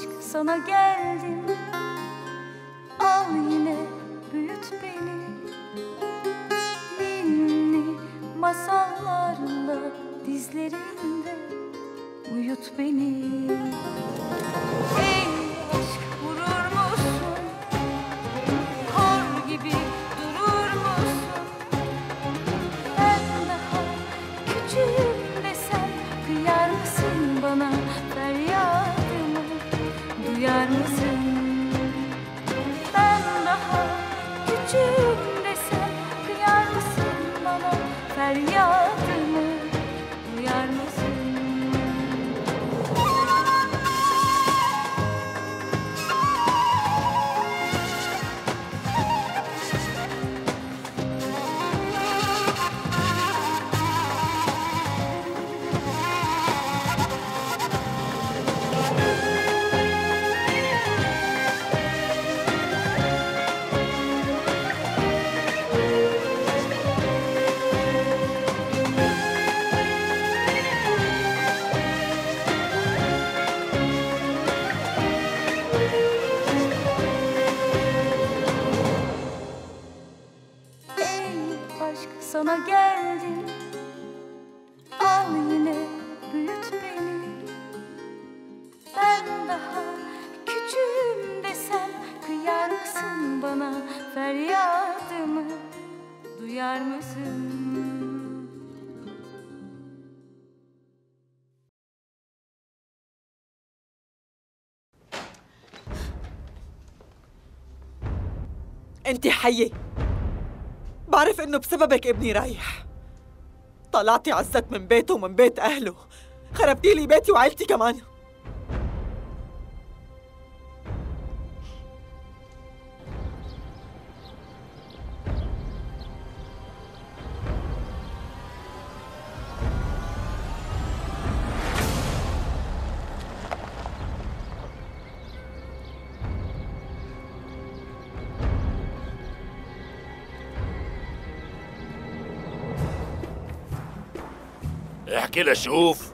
aşk sana geldim Al yine büyüt beni. Ninni masallarla dizlerinde Uyut beni. Ey aşk sana geldim Al yine büyüt beni Ben daha küçüğüm desem Kıyar mısın bana feryadımı Duyar mısın? انت حية بعرف إنه بسببك ابني رايح. طلعتي عزت من بيته ومن بيت أهله. خربتي لي بيتي وعيلتي كمان. احكي لشوف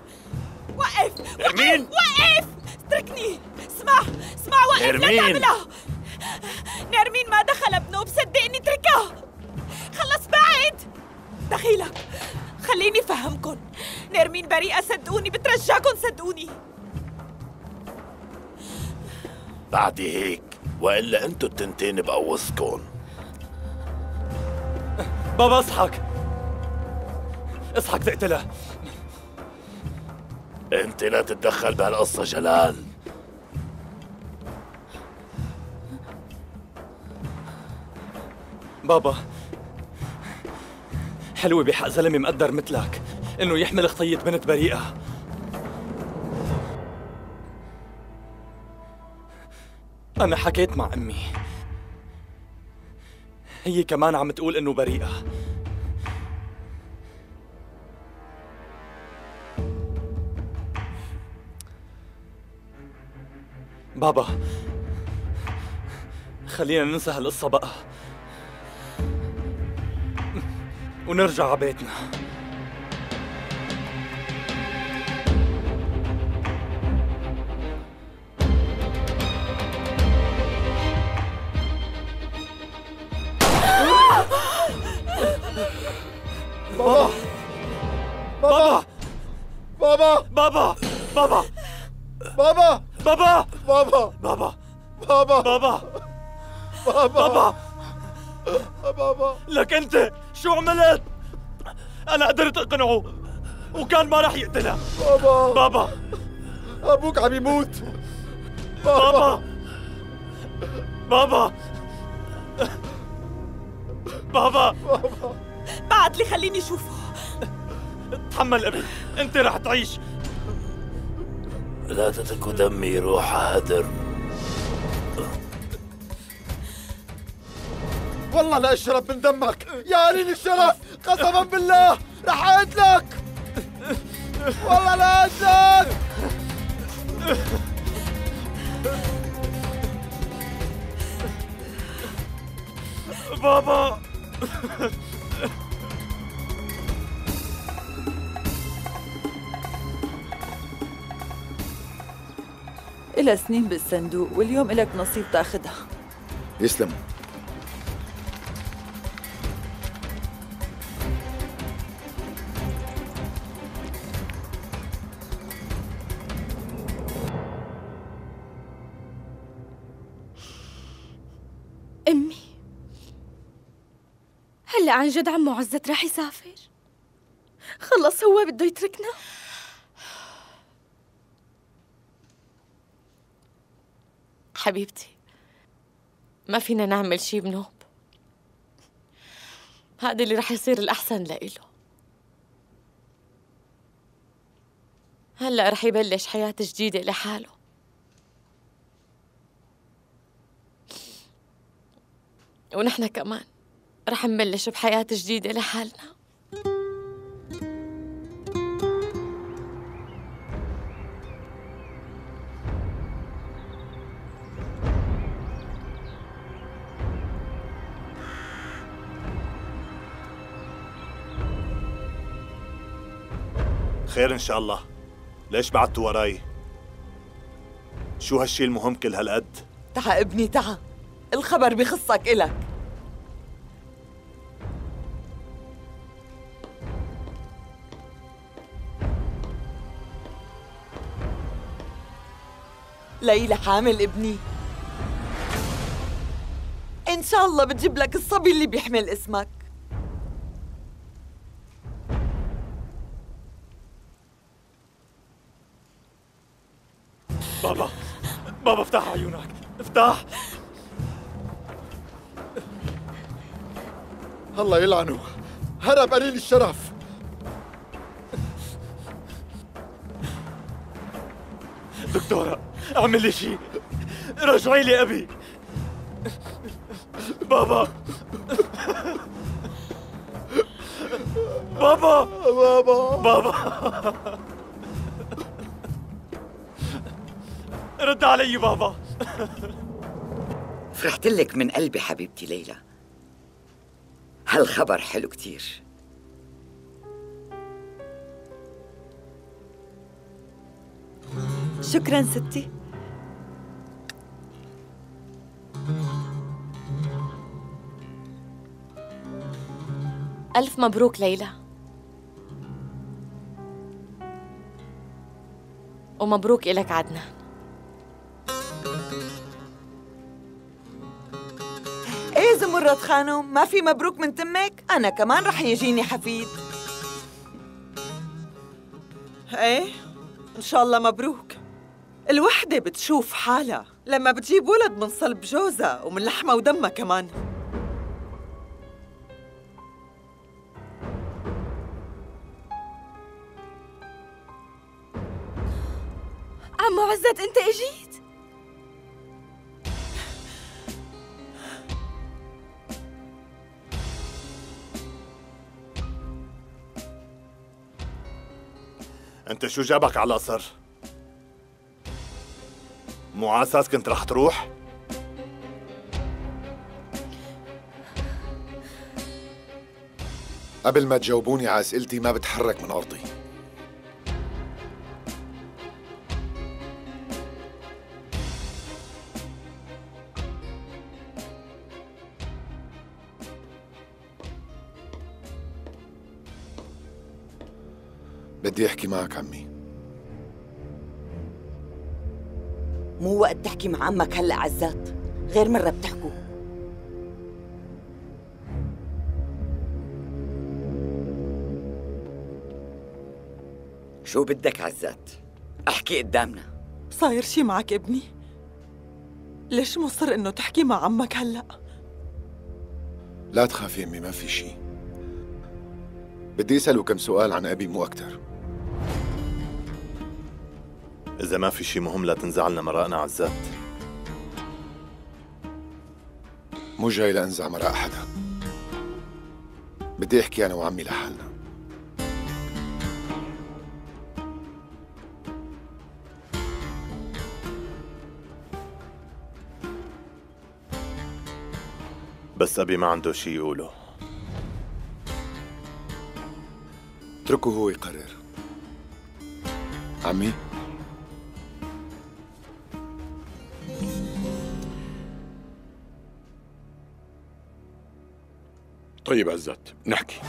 وقف نرمين! وقف! اتركني! اسمع اسمع وقف لا نرمين! تعملها! نرمين ما دخل ابنه بصدقني اتركها خلص بعد! دخيلك خليني أفهمكن. نرمين بريئة صدقوني بترجاكن صدقوني. بعد هيك وإلا أنتو التنتين بقوصكن بابا اصحك اصحك تقتلها انت لا تتدخل بهالقصة جلال. بابا حلوة بحق زلمة مقدر مثلك إنه يحمل خطية بنت بريئة. أنا حكيت مع أمي. هي كمان عم تقول إنه بريئة. بابا خلينا ننسى هالقصة بقى. ونرجع على بيتنا. بابا! بابا! بابا! بابا! بابا! بابا! بابا بابا بابا بابا بابا بابا بابا لك انت شو عملت؟ أنا قدرت اقنعه وكان ما راح يقتلها بابا بابا أبوك عم يموت بابا بابا بابا بابا بعد لي خليني اشوفه تحمل ابي انت راح تعيش لا تتركوا دمي يروح هدر. والله لا أشرب من دمك. يا قليل الشرف قسما بالله رح اقتلك والله لا اقتلك بابا. إلها سنين بالصندوق واليوم إلك نصيب تاخدها يسلموا أمي هلا عن جد عمو عزت راح يسافر؟ خلص هو بده يتركنا؟ حبيبتي. ما فينا نعمل شي بنوب هذا اللي رح يصير الأحسن لإله. هلأ رح يبلش حياة جديدة لحاله. ونحن كمان رح نبلش بحياة جديدة لحالنا. خير إن شاء الله. ليش بعدتوا وراي؟ شو هالشي المهم كل هالقد؟ تعا ابني تعا. الخبر بخصك إلك. ليلى حامل ابني. إن شاء الله بتجيب لك الصبي اللي بيحمل اسمك. بابا. بابا افتح عيونك. افتح. الله يلعنه. هرب قليل الشرف. دكتورة اعمل لي شيء. رجعي لي أبي. بابا. بابا. بابا. بابا. رد علي بابا. فرحت لك من قلبي حبيبتي ليلى. هالخبر حلو كتير. شكرا ستي. ألف مبروك ليلى. ومبروك إلك عدنان زمرد خانم ما في مبروك من تمك أنا كمان رح يجيني حفيد. إيه؟ إن شاء الله مبروك. الوحدة بتشوف حالها لما بتجيب ولد من صلب جوزها ومن لحمها ودمها كمان. عمو عزت أنت إجيت؟ انت شو جابك على القصر مو على أساس كنت رح تروح؟ قبل ما تجاوبوني على اسئلتي ما بتحرك من أرضي. معك عمي. مو وقت تحكي مع عمك هلا عزات غير مرة بتحكوا. شو بدك عزات؟ احكي قدامنا. صاير شي معك ابني؟ ليش مصر إنه تحكي مع عمك هلا؟ لا تخافي أمي ما في شيء بدي أسأله كم سؤال عن أبي مو أكثر إذا ما في شيء مهم لا تنزعلنا مرقنا عزات. مو جاي لأنزع مراء حدا. بدي أحكي أنا وعمي لحالنا. بس أبي ما عنده شيء يقوله. اتركه هو يقرر. عمي؟ طيب عزت نحكي.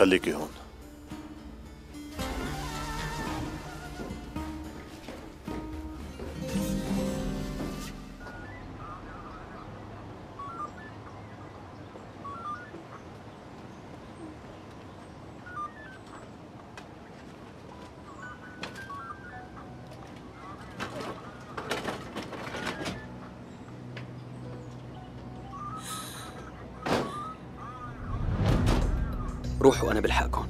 خليكي هون روحوا أنا بلحقكم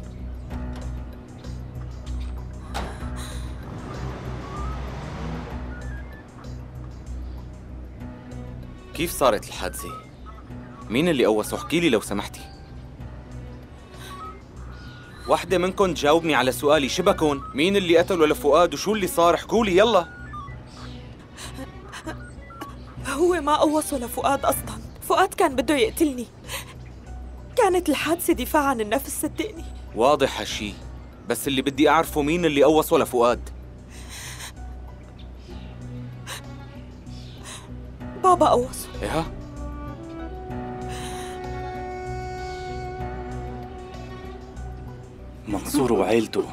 كيف صارت الحادثة؟ مين اللي قوصه؟ احكي لي لو سمحتي وحدة منكم تجاوبني على سؤالي شبكون؟ مين اللي قتله لفؤاد وشو اللي صار؟ احكولي يلا هو ما قوصه لفؤاد أصلا فؤاد كان بده يقتلني كانت الحادثة دفاع عن النفس صدقني. واضح هالشي. بس اللي بدي أعرفه مين اللي قوصه لفؤاد بابا قوصه إيه؟ منصور وعيلته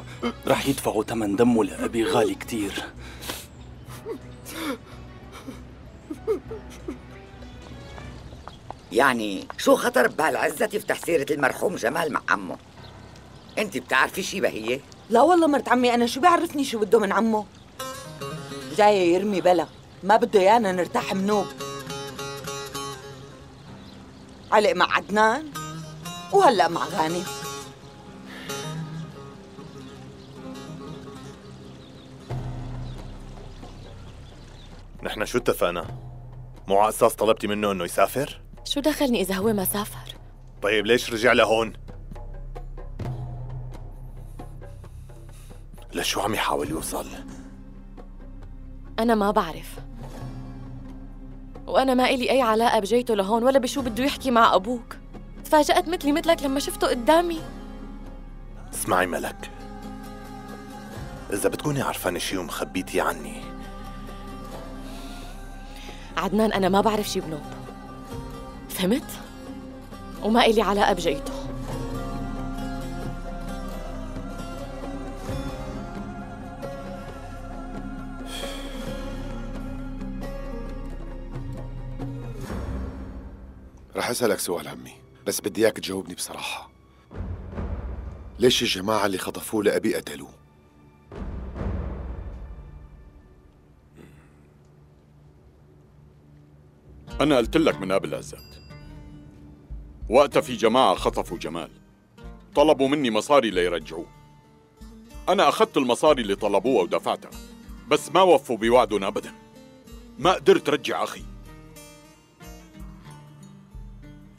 رح يدفعوا ثمن دمه لأبي غالي كتير. يعني شو خطر ببال عزتي يفتح سيرة المرحوم جمال مع عمه انت بتعرفي شي بهية؟ لا والله مرت عمي أنا شو بيعرفني شو بده من عمه جاي يرمي بلا ما بده يانا نرتاح منوب علق مع عدنان وهلأ مع غانم نحن شو اتفقنا؟ مو على أساس طلبتي منه إنه يسافر؟ شو دخلني إذا هو ما سافر؟ طيب ليش رجع لهون؟ لشو عم يحاول يوصل؟ أنا ما بعرف وأنا ما إلي أي علاقة بجيته لهون ولا بشو بده يحكي مع أبوك تفاجأت مثلي مثلك لما شفته قدامي اسمعي ملك إذا بتكوني عرفانة شي ومخبيتي عني عدنان أنا ما بعرف شي بنوب فهمت؟ وما إلي علاقة بجيته رح أسألك سؤال عمي بس بدي إياك تجاوبني بصراحة ليش الجماعة اللي خطفوه لأبي قتلوه؟ أنا قلت لك من قبل عزت وقتها في جماعة خطفوا جمال. طلبوا مني مصاري ليرجعوه. أنا أخذت المصاري اللي طلبوها ودفعتها بس ما وفوا بوعدهم أبدا. ما قدرت رجع أخي.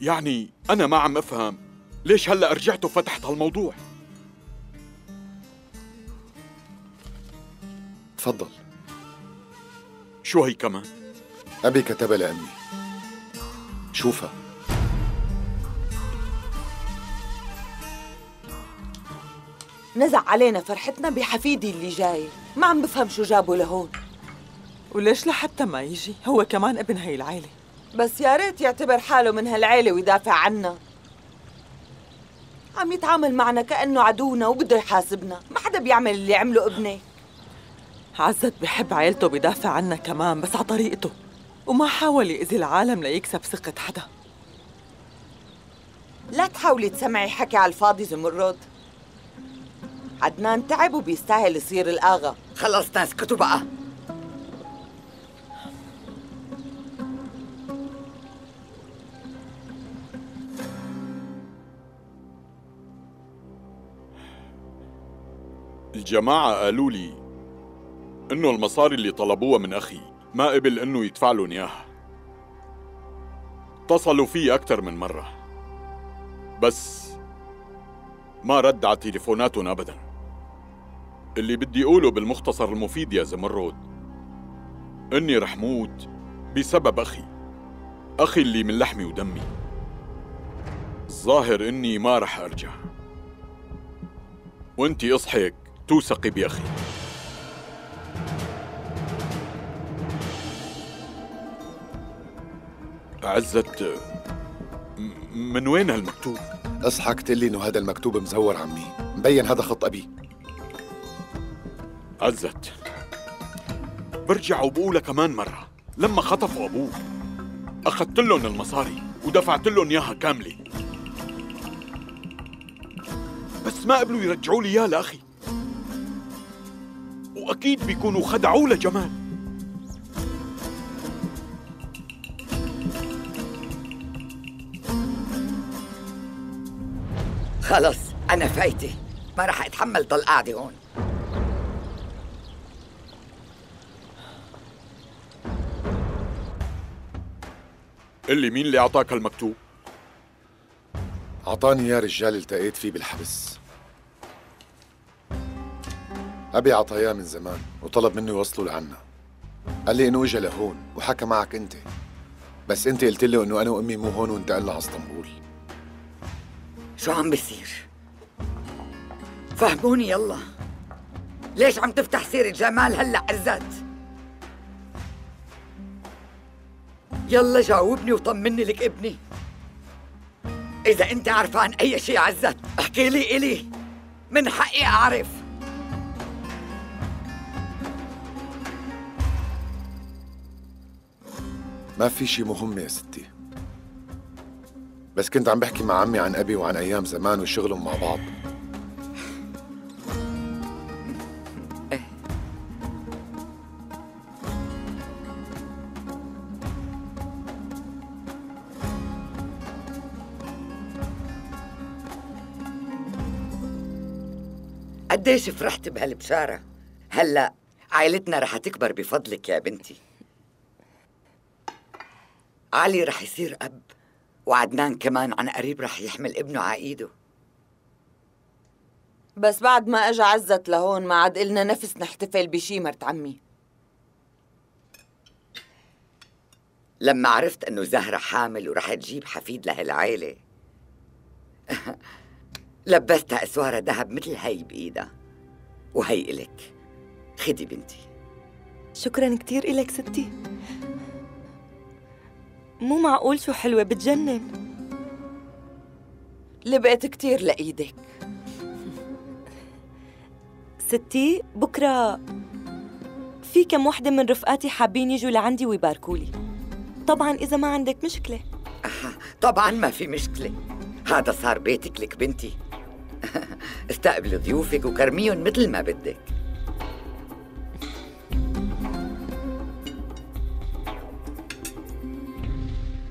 يعني أنا ما عم أفهم ليش هلأ رجعت وفتحت هالموضوع. تفضل. شو هي كمان؟ أبي كتبها لأمي. شوفها. نزع علينا فرحتنا بحفيدي اللي جاي. ما عم بفهم شو جابه لهون. وليش لحتى ما يجي؟ هو كمان ابن هي العيلة. بس يا ريت يعتبر حاله من هالعيلة ويدافع عنا. عم يتعامل معنا كأنه عدونا وبده يحاسبنا. ما حدا بيعمل اللي عمله ابني. عزت بحب عيلته بدافع عنا كمان بس على طريقته. وما حاول يأذي العالم ليكسب ثقة حدا. لا تحاولي تسمعي حكي على الفاضي زمرد. عدنان تعب وبيستاهل يصير الآغا. خلصنا اسكتوا بقى. الجماعة قالوا لي إنه المصاري اللي طلبوها من أخي ما قبل إنه يدفع لهم إياها. اتصلوا فيه أكثر من مرة بس ما رد على تليفوناتهم أبدا. اللي بدي أقوله بالمختصر المفيد يا زمرد إني رح موت بسبب أخي. أخي اللي من لحمي ودمي. الظاهر إني ما رح أرجع. وانتي اصحك توثقي بأخي. عزت من وين هالمكتوب؟ اصحك تقول لي إنه هذا المكتوب مزور عمي. مبين هذا خط أبي. عزت برجع وبقولها كمان مرة. لما خطفوا أبوه أخذت لهم المصاري ودفعت لهم إياها كاملة. بس ما قبلوا يرجعوا لي إياه لأخي. وأكيد بيكونوا خدعوه لجمال. خلص أنا فايتة. ما رح أتحمل ضل قاعدة هون. قل لي مين اللي أعطاك هالمكتوب؟ أعطاني يا رجال التقيت فيه بالحبس أبي عطاياه من زمان وطلب منه يوصله لعنا قال لي إنه إجا لهون وحكى معك أنت بس أنت قلت له إنه أنا وأمي مو هون وانتقلنا على اسطنبول شو عم بيصير؟ فهموني يلا ليش عم تفتح سيرة جمال هلا عزت؟ يلا جاوبني وطمني لك ابني. إذا أنت عرفان أي شيء عزت احكي لي إلي. من حقي أعرف. ما في شي مهم يا ستي. بس كنت عم بحكي مع عمي عن أبي وعن أيام زمان وشغلهم مع بعض. قديش فرحت بهالبشارة؟ هلا عائلتنا رح تكبر بفضلك يا بنتي. علي رح يصير أب وعدنان كمان عن قريب رح يحمل ابنه على إيده. بس بعد ما اجى عزت لهون ما عاد إلنا نفس نحتفل بشي مرت عمي. لما عرفت إنه زهرة حامل ورح تجيب حفيد لهالعيلة لبستها اسوارة ذهب مثل هي بإيدها. وهي إلك خدي بنتي. شكرا كتير إلك ستي. مو معقول شو حلوة بتجنن. لبقت كتير لإيدك. ستي بكرة في كم وحدة من رفقاتي حابين يجوا لعندي ويباركولي. طبعا إذا ما عندك مشكلة. طبعا ما في مشكلة. هذا صار بيتك لك بنتي. استقبلي ضيوفك وكرميهم مثل ما بدك.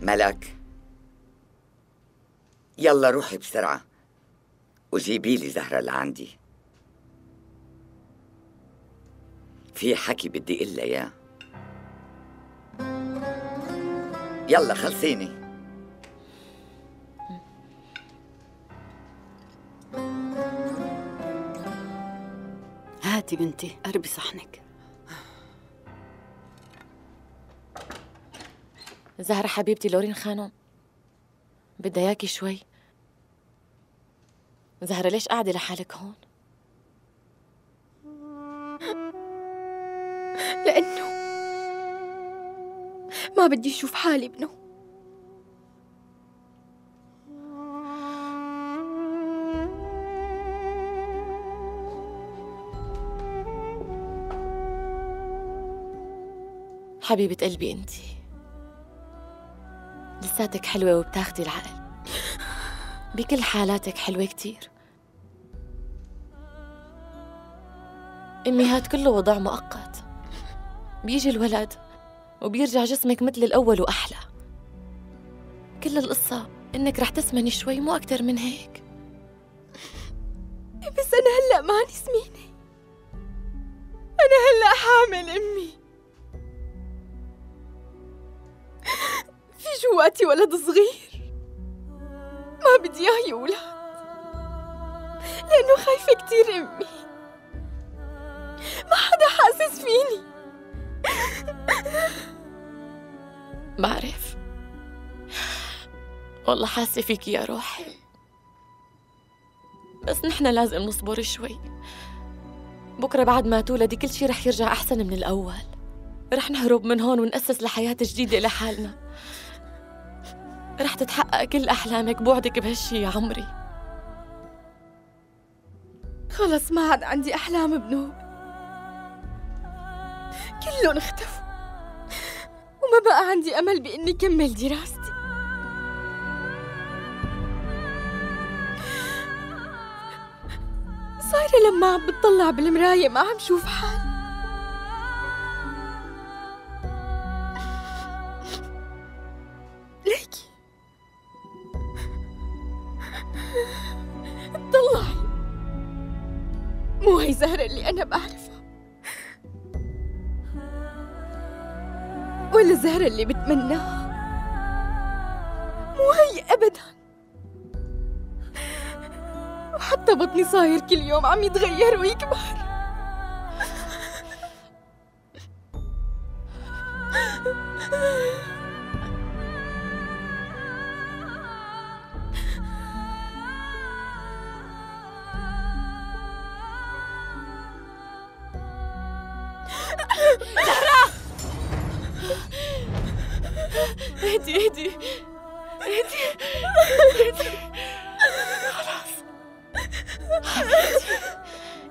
ملك. يلا روحي بسرعة. وجيبي لي زهرة لعندي في حكي بدي إلا إياه. يلا خلصيني. هاتي بنتي. قربي صحنك. زهرة حبيبتي لورين خانم بدها إياكي شوي. زهرة ليش قاعدة لحالك هون؟ لأنه ما بدي أشوف حالي ابنه حبيبة قلبي انتي. لساتك حلوة وبتاخدي العقل. بكل حالاتك حلوة كتير. أمي هاد كله وضع مؤقت. بيجي الولد وبيرجع جسمك مثل الأول وأحلى. كل القصة إنك رح تسمني شوي مو أكتر من هيك. بس أنا هلأ ماني سمينة. أنا هلأ حامل أمي. في جواتي ولد صغير. ما بدي إياه يولد. لأنه خايفة كتير أمي. ما حدا حاسس فيني. بعرف والله حاسة فيك يا روحي. بس نحن لازم نصبر شوي. بكرة بعد ما تولدي كل شي رح يرجع أحسن من الأول. رح نهرب من هون ونأسس لحياة جديدة لحالنا. رح تتحقق كل أحلامك بوعدك بهالشي يا عمري. خلص ما عاد عندي أحلام بنوب كلهم اختفوا. وما بقى عندي أمل بإني كمل دراستي. صايرة لما عم بتطلع بالمراية ما عم شوف حالي. مو هي زهرة اللي أنا بعرفها ولا زهرة اللي بتمناها مو هي أبداً. وحتى بطني صاير كل يوم عم يتغير ويكبر. اهدي اهدي اهدي اهدي خلاص. حبيبتي.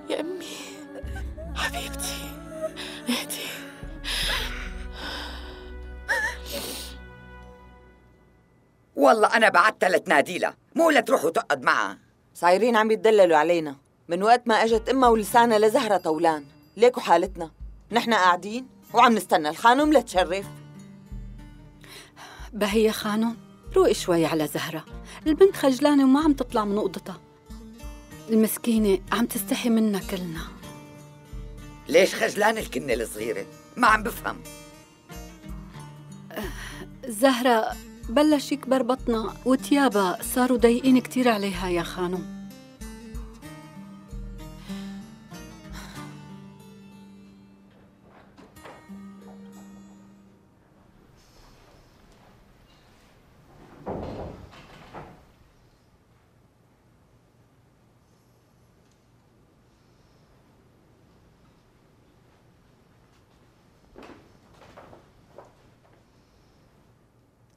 يا أمي. حبيبتي. اهدي والله أنا بعتها لتناديلها مو لتروح وتقعد معها. صايرين عم يتدللوا علينا. من وقت ما إجت امها ولسانها لزهرة طولان. ليكو حالتنا. نحن قاعدين وعم نستنى الخانم لتشرف. بهي خانم روقي شوي على زهرة. البنت خجلانة وما عم تطلع من نقطتها المسكينة عم تستحي منا كلنا. ليش خجلان الكنة الصغيرة؟ ما عم بفهم. زهرة بلش يكبر بطنها وتيابها صاروا ضيقين كتير عليها يا خانم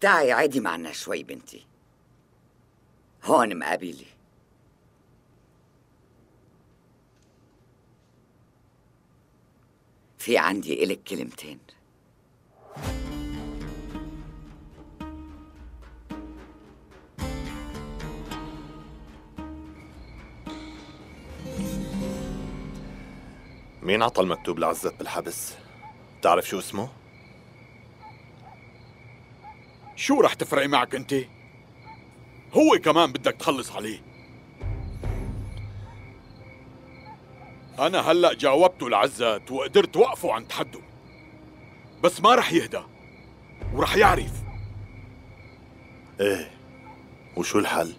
تعي عادي معنا شوي بنتي هون مقابلي في عندي إلك كلمتين مين عطى المكتوب لعزت بالحبس؟ بتعرف شو اسمه؟ شو رح تفرقي معك انت؟ هو كمان بدك تخلص عليه أنا هلأ جاوبته لعزت وقدرت وقفه عند حده بس ما رح يهدى ورح يعرف إيه وشو الحل؟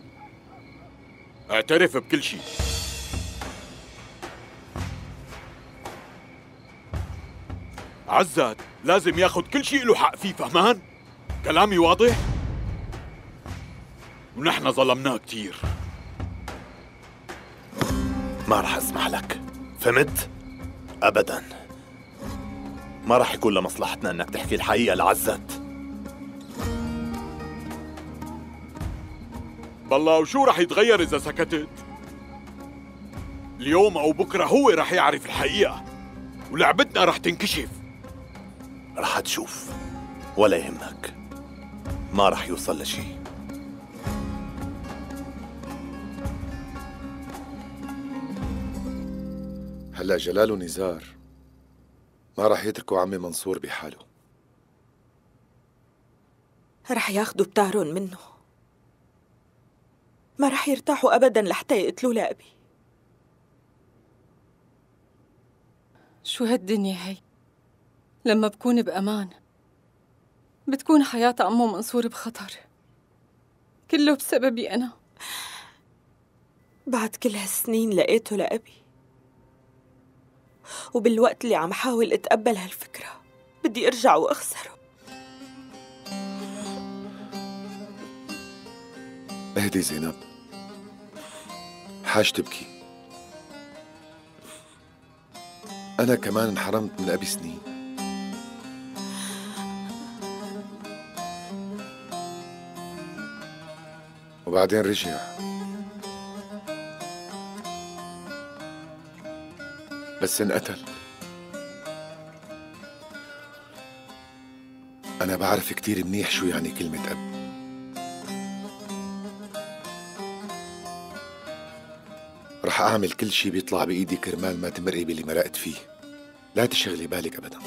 اعترف بكل شيء عزت لازم ياخد كل شيء له حق فيه فهمان؟ كلامي واضح؟ ونحن ظلمناه كتير ما رح أسمح لك فهمت؟ ابدا ما رح يكون لمصلحتنا إنك تحكي الحقيقة لعزت بالله وشو رح يتغير إذا سكتت؟ اليوم أو بكرة هو رح يعرف الحقيقة ولعبتنا رح تنكشف رح تشوف ولا يهمك ما رح يوصل لشي هلا جلال ونزار. ما رح يتركوا عمي منصور بحاله. رح ياخدوا بتارن منه. ما رح يرتاحوا أبدا لحتى يقتلوا لأبي. شو هالدنيا هي؟ لما بكون بأمان. بتكون حياة عمو منصور بخطر. كله بسببي أنا. بعد كل هالسنين لقيته لأبي. وبالوقت اللي عم حاول أتقبل هالفكرة بدي أرجع وأخسره. اهدي زينب. حاج تبكي. أنا كمان انحرمت من أبي سنين. وبعدين رجع. بس انقتل. أنا بعرف كتير منيح شو يعني كلمة أب. رح أعمل كل شي بيطلع بإيدي كرمال ما تمرقي باللي مرقت فيه. لا تشغلي بالك أبدا.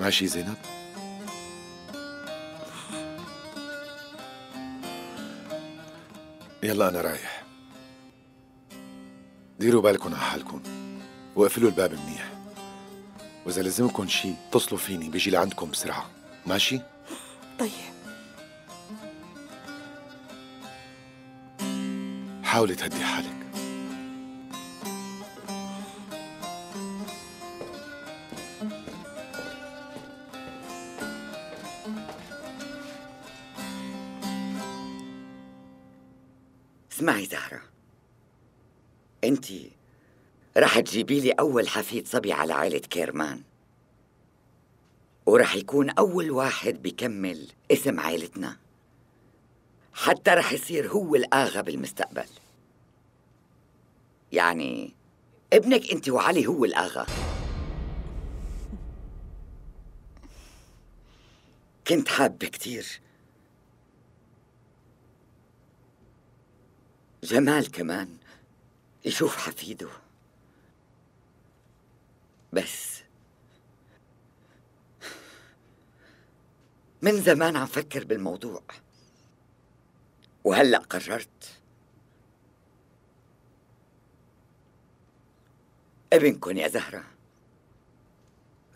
ماشي زينب؟ يلا أنا رايح. ديروا بالكم على حالكم. وقفلوا الباب منيح. وإذا لزمكم شي اتصلوا فيني بيجي لعندكم بسرعة. ماشي؟ طيب. حاولي تهدي حالك. اسمعي زهرة. انت رح تجيبي لي أول حفيد صبي على عائلة كيرمان. ورح يكون أول واحد بيكمل اسم عائلتنا. حتى رح يصير هو الآغا بالمستقبل. يعني ابنك انت وعلي هو الآغا. كنت حابة كتير جمال كمان. يشوف حفيده. بس. من زمان عم فكر بالموضوع. وهلأ قررت. ابنكن يا زهرة.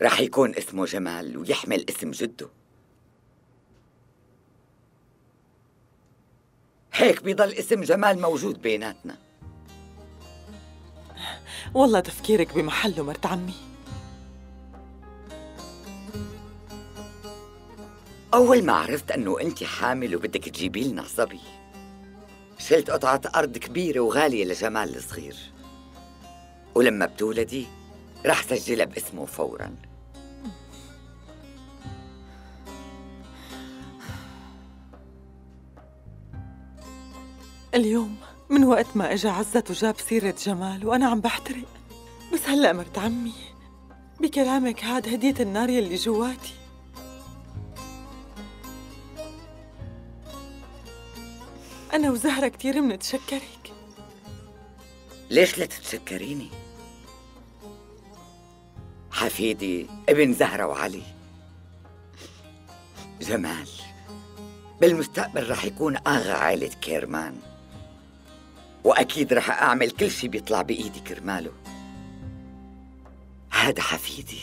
رح يكون اسمه جمال ويحمل اسم جده. هيك بيضل اسم جمال موجود بيناتنا. والله تفكيرك بمحله مرت عمي. أول ما عرفت أنه أنت حامل وبدك تجيبي لنا صبي شلت قطعة أرض كبيرة وغالية لجمال الصغير. ولما بتولدي رح سجلها باسمه فوراً. اليوم من وقت ما اجى عزت وجاب سيرة جمال وأنا عم بحترق. بس هلأ مرت عمي بكلامك هاد هدية النار يلي جواتي. أنا وزهرة كتير منتشكرك. ليش لا تتشكريني؟ حفيدي ابن زهرة وعلي. جمال بالمستقبل رح يكون آغا عائلة كيرمان. وأكيد رح أعمل كل شي بيطلع بإيدي كرماله. هذا حفيدي.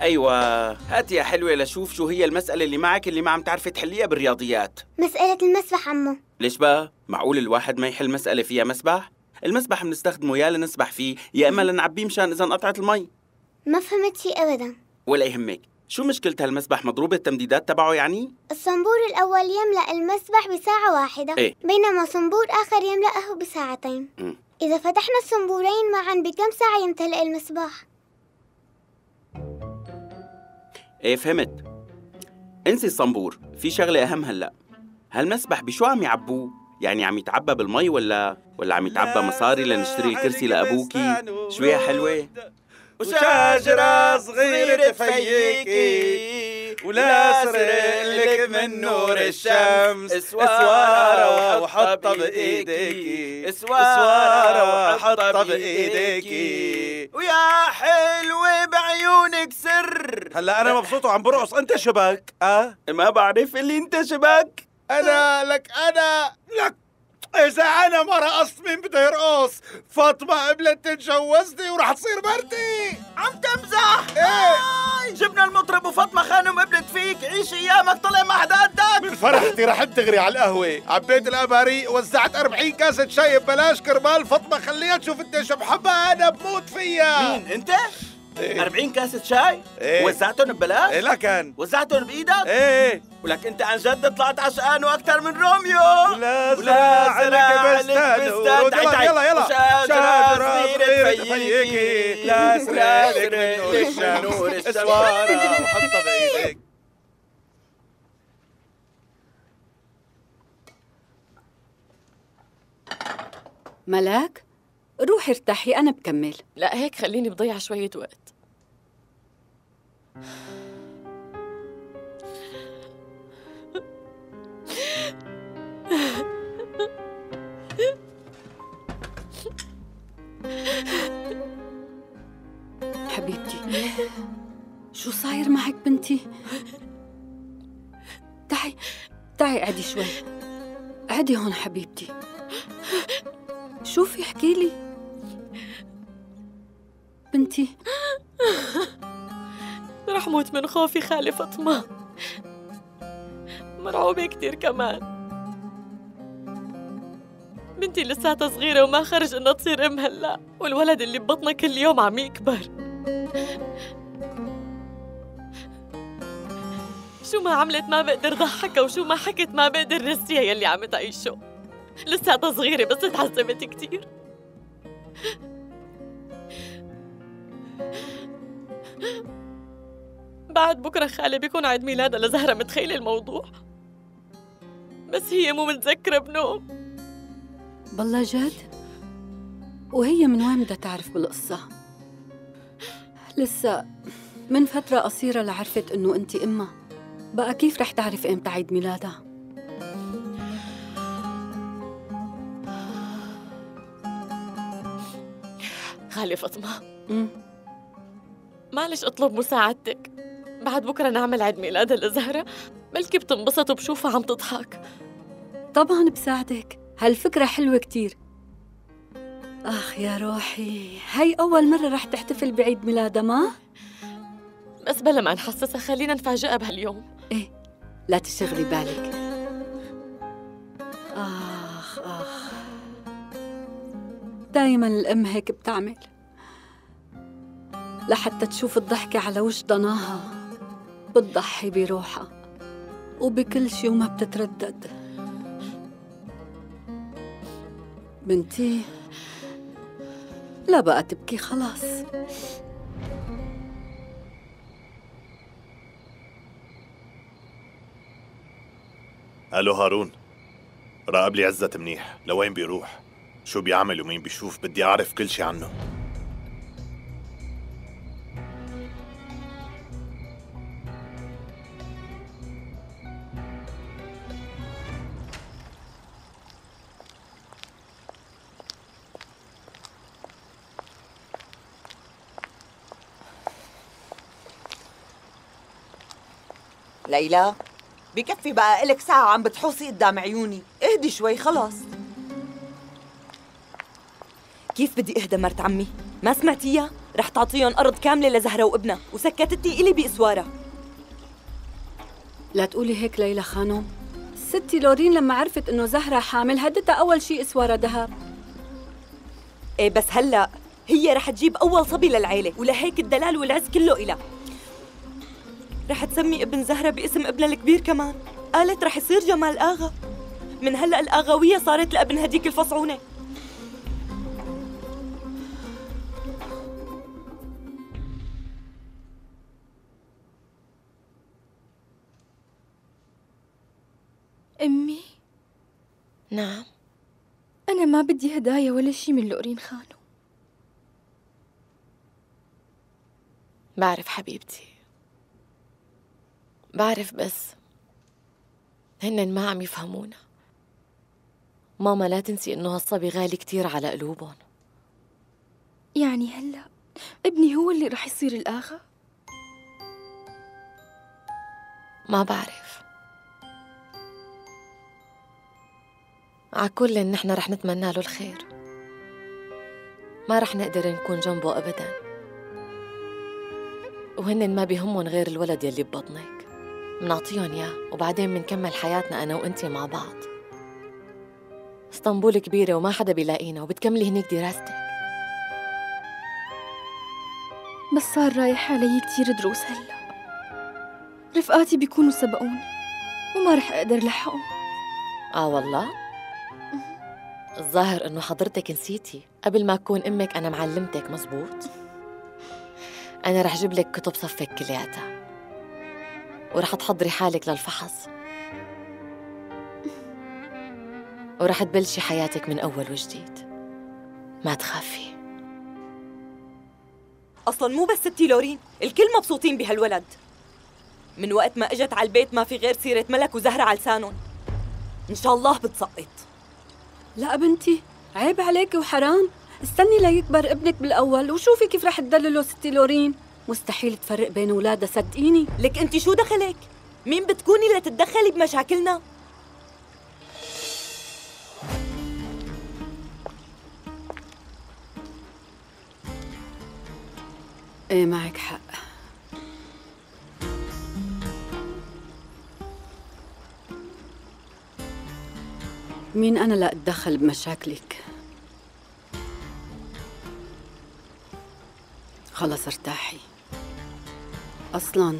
أيوه هات يا حلوة لشوف شو هي المسألة اللي معك اللي ما عم تعرفي تحليها بالرياضيات. مسألة المسبح عمو. ليش بقى؟ معقول الواحد ما يحل مسألة فيها مسبح؟ المسبح بنستخدمه يا لنسبح فيه يا إما لنعبيه مشان إذا انقطعت المي ما فهمت شيء أبدا ولا يهمك شو مشكلة هالمسبح مضروبة التمديدات تبعه يعني؟ الصنبور الأول يملأ المسبح بساعة واحدة إيه؟ بينما صنبور آخر يملأه بساعتين مم. إذا فتحنا الصنبورين معا بكم ساعة يمتلئ المصباح؟ إيه فهمت انسي الصنبور في شغلة أهم هلأ هالمسبح بشو عم يعبوه؟ يعني عم يتعبى بالمي ولا ولا عم يتعبى مصاري لنشتري الكرسي لأبوكي؟ شو يا حلوة؟ وشجرة صغيرة تفيكي ولا لك من نور الشمس. أسوارة وحطها بإيديكي. أسوارة وحطها بإيديكي. ويا حلوة بعيونك سر. هلا أنا مبسوط وعم برقص. أنت شبك آه؟ ما بعرف اللي أنت شبك أنا لك أنا لك. إذا أنا ما رقصت مين بده يرقص؟ فاطمة قبلت تتجوزني ورح تصير مرتي عم تمزح إيه. جبنا المطرب وفاطمة خانم قبلت فيك. عيش أيامك طلع ما حدا قدك من فرحتي رحت تغري على القهوة. عبيت الأباريق وزعت 40 كاسة شاي ببلاش كرمال. فاطمة خليها تشوف قديش بحبها أنا بموت فيها. مين أنت؟ إيه. 40 كاسة شاي؟ إيه. وزعتهم ببلاش؟ إيه لكن وزعتهم بإيدك؟ إيه ولك أنت عن جد طلعت عشقان وأكثر من روميو لا زرع لك بستان. يلا يلا يلا شجرة صغيرة تفيكي لا سرالك من نور الشمس إسوارة وحطها بإيدك ملاك روحي ارتاحي أنا بكمل. لا هيك خليني بضيع شوية وقت. حبيبتي شو صاير معك بنتي؟ تعي تعي قعدي شوي. قعدي هون حبيبتي. شوفي احكي لي. بنتي. رح موت من خوفي خالي فاطمة. مرعوبة كتير كمان. بنتي لساتها صغيرة وما خرج إنها تصير أم هلا والولد اللي ببطنها كل يوم عم يكبر. شو ما عملت ما بقدر ضحكها وشو ما حكت ما بقدر نسيها يلي عم تعيشه. لساتها صغيرة بس تعذبت كتير. بعد بكرة خالي بيكون عيد ميلادها لزهرة متخيلة الموضوع؟ بس هي مو متذكرة بنوم. بالله جد؟ وهي من وين بدها تعرف بالقصة؟ لسه من فترة قصيرة لعرفت إنه أنت أمها. بقى كيف رح تعرف إمتى عيد ميلادها؟ خالي فاطمة. معلش اطلب مساعدتك. بعد بكرة نعمل عيد ميلادها لزهرة بلكي بتنبسط وبشوفها عم تضحك. طبعا بساعدك. هالفكرة حلوة كتير. آخ يا روحي هاي أول مرة رح تحتفل بعيد ميلادها ما؟ بس بلا ما نحسسها خلينا نفاجئها بهاليوم. إيه لا تشغلي بالك. آخ آخ. دايما الأم هيك بتعمل. لحتى تشوف الضحكة على وش ضناها. بتضحي بروحها وبكل شي وما بتتردد. بنتي لا بقى تبكي خلاص. ألو هارون راقب لي عزت منيح. لوين بيروح؟ شو بيعمل ومين بيشوف؟ بدي أعرف كل شي عنه. ليلى. بكفي بقى إلك ساعة عم بتحوصي قدام عيوني. اهدي شوي خلص كيف بدي اهدى مرت عمي؟ ما سمعتيها؟ رح تعطيهم أرض كاملة لزهرة وابنها وسكتتني إلي بإسوارة. لا تقولي هيك ليلى خانم. ستي لورين لما عرفت إنه زهرة حامل هدتها أول شيء إسوارة ذهب إيه بس هلأ هي رح تجيب أول صبي للعيلة ولهيك الدلال والعز كله إلها. رح تسمي ابن زهرة باسم ابنها الكبير كمان. قالت رح يصير جمال آغا. من هلأ الآغاوية صارت لابن هديك الفصعونة. أمي؟ نعم. أنا ما بدي هدايا ولا شي من لقرين خانو. بعرف حبيبتي. بعرف بس هن ما عم يفهمونا. ماما لا تنسي إنه هالصبي غالي كتير على قلوبهم. يعني هلا ابني هو اللي رح يصير الآغا ما بعرف. ع كل نحن رح نتمنى له الخير. ما رح نقدر نكون جنبه أبدا. وهن ما بيهمن غير الولد يلي ببطنك. منعطيهم إياه وبعدين منكمل حياتنا أنا وأنتي مع بعض. إسطنبول كبيرة وما حدا بيلاقينا وبتكملي هنيك دراستك. بس صار رايح علي كتير دروس هلا. رفقاتي بيكونوا سبقوني وما رح أقدر لحقهم. آه والله؟ الظاهر إنه حضرتك نسيتي. قبل ما أكون أمك أنا معلمتك مزبوط؟ أنا رح جيب لك كتب صفك كلياتها. ورح تحضري حالك للفحص. ورح تبلشي حياتك من أول وجديد. ما تخافي. أصلا مو بس ستي لورين الكل مبسوطين بهالولد. من وقت ما إجت على البيت ما في غير سيرة ملك وزهرة على لسانهم. إن شاء الله بتسقط. لا بنتي عيب عليك وحرام. استني ليكبر ابنك بالأول وشوفي كيف رح تدلله ستي لورين. مستحيل تفرق بين اولادها صدقيني لك انت شو دخلك؟ مين بتكوني لتتدخلي بمشاكلنا؟ إيه معك حق. مين أنا لا أتدخل بمشاكلك؟ خلص ارتاحي. أصلاً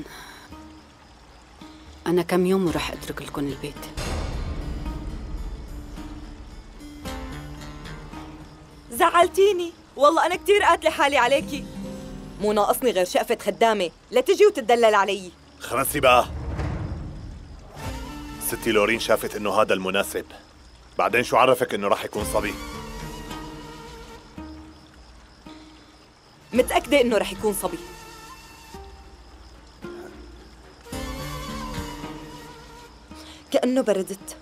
أنا كم يوم ورح أترك لكم البيت. زعلتيني؟ والله أنا كثير قاتلة حالي عليكي. مو ناقصني غير شقفة خدامة. لتجي وتدلل علي. خمسي بقى. ستي لورين شافت إنه هذا المناسب. بعدين شو عرفك إنه راح يكون صبي؟ متأكدة إنه رح يكون صبي. كانه بردت.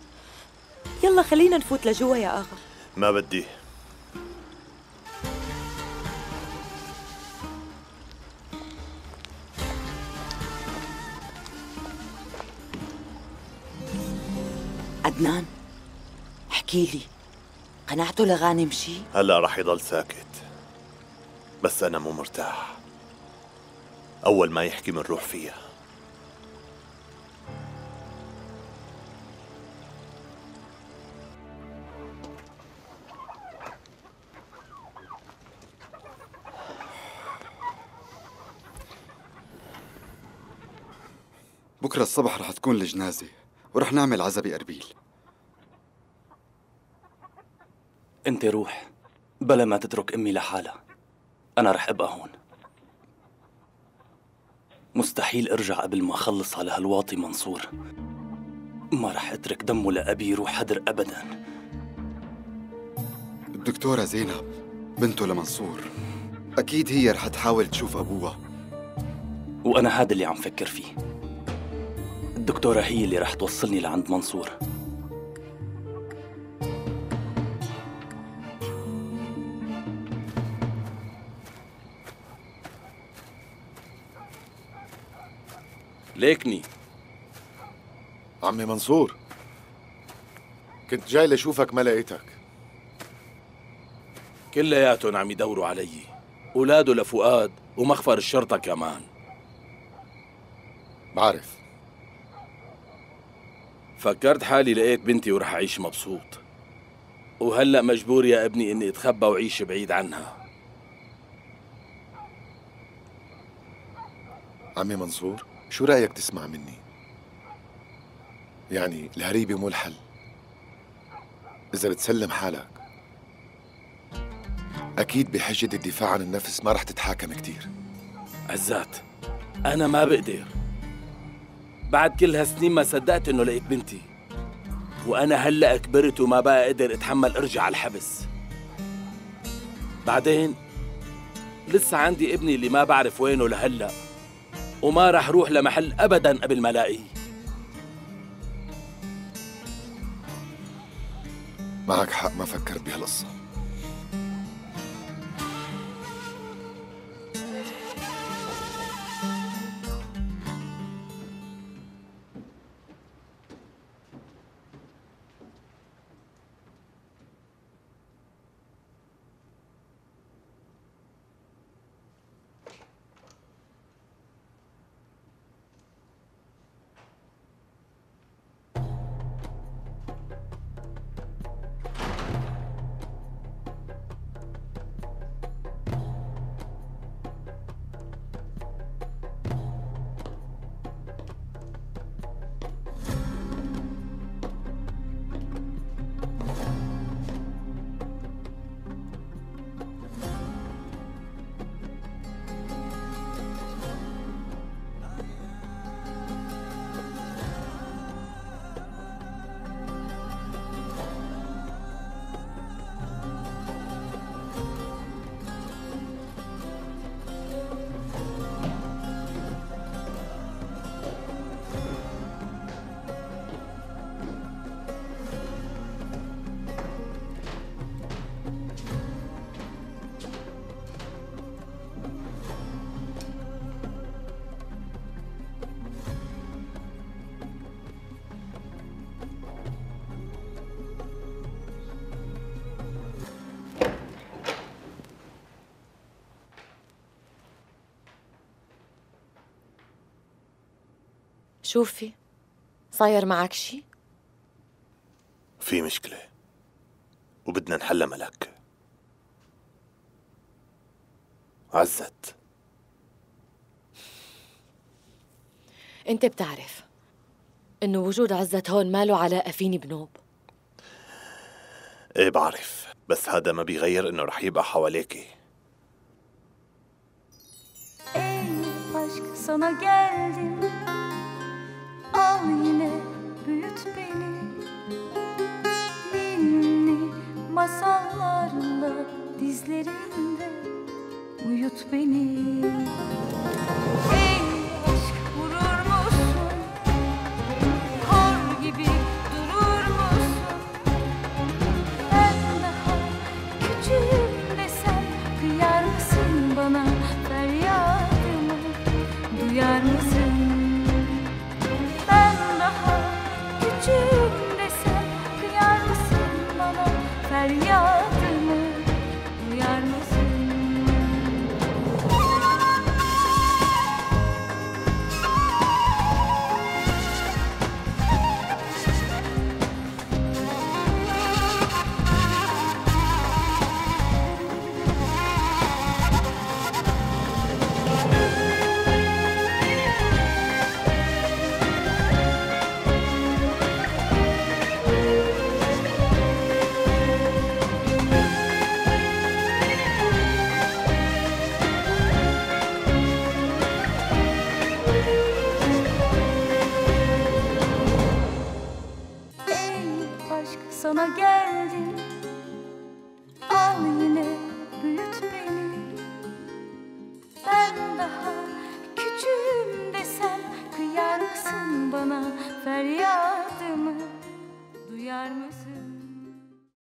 يلا خلينا نفوت لجوا يا اغا ما بدي. عدنان احكي لي قنعته لغانم شي؟ هلا رح يضل ساكت. بس أنا مو مرتاح. أول ما يحكي منروح فيها. بكرة الصبح رح تكون الجنازة ورح نعمل عزا بأربيل. انت روح بلا ما تترك أمي لحالها. أنا رح أبقى هون. مستحيل أرجع قبل ما أخلص على هالواطي منصور. ما رح أترك دمه لأبي يروح هدر ابدا. الدكتورة زينب بنته لمنصور أكيد هي رح تحاول تشوف أبوها. وأنا هذا اللي عم فكر فيه. الدكتورة هي اللي رح توصلني لعند منصور. ليكني. عمي منصور كنت جاي لشوفك ما لقيتك. كلياتهم عم يدوروا علي أولاده لفؤاد ومخفر الشرطة كمان. بعرف. فكرت حالي لقيت بنتي ورح أعيش مبسوط. وهلأ مجبور يا ابني إني أتخبى وأعيش بعيد عنها. عمي منصور شو رأيك تسمع مني؟ يعني الهريبة مو الحل. إذا بتسلم حالك أكيد بحجة الدفاع عن النفس ما رح تتحاكم كتير. عزات أنا ما بقدر. بعد كل هالسنين ما صدقت إنه لقيت بنتي. وأنا هلأ كبرت وما بقى قدر أتحمل أرجع على الحبس. بعدين لسه عندي ابني اللي ما بعرف وينه لهلأ وما راح روح لمحل أبدا قبل ما لاقيه معك حق ما فكرت بهالقصة. شوفي صاير معك شي؟ في مشكلة وبدنا نحلها ملك عزت. انت بتعرف إنه وجود عزت هون ما له علاقة فيني بنوب. إيه بعرف بس هذا ما بيغير إنه رح يبقى حواليكي aşk sana geldim Al yine büyüt beni. Ninni masallarla dizlerinde Uyut beni. Ey